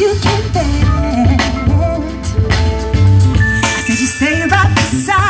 you can bet. I said you say about the side.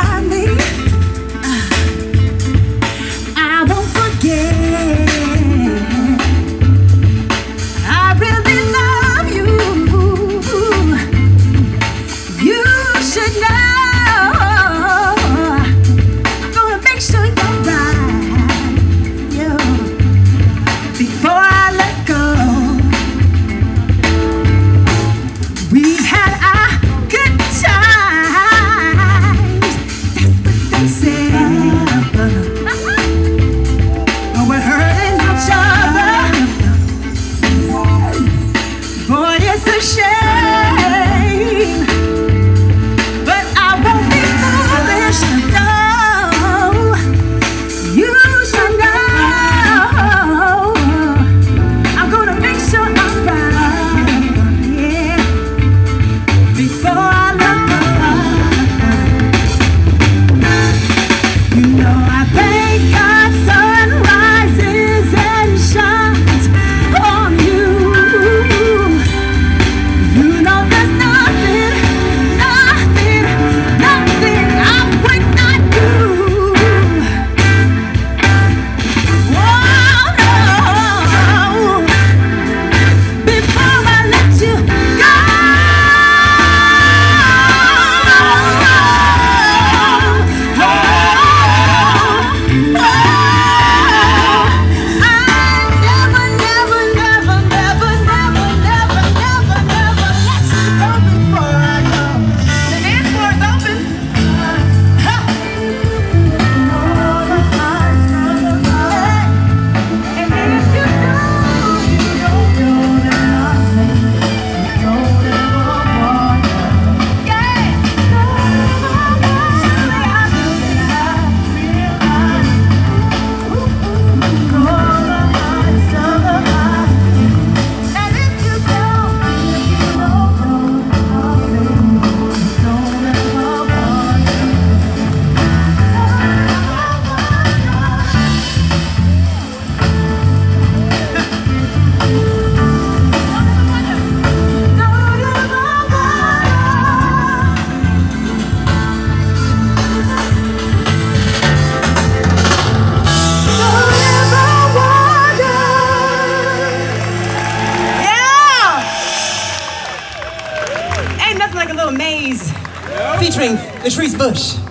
share. like a little maze featuring Latrice Bush.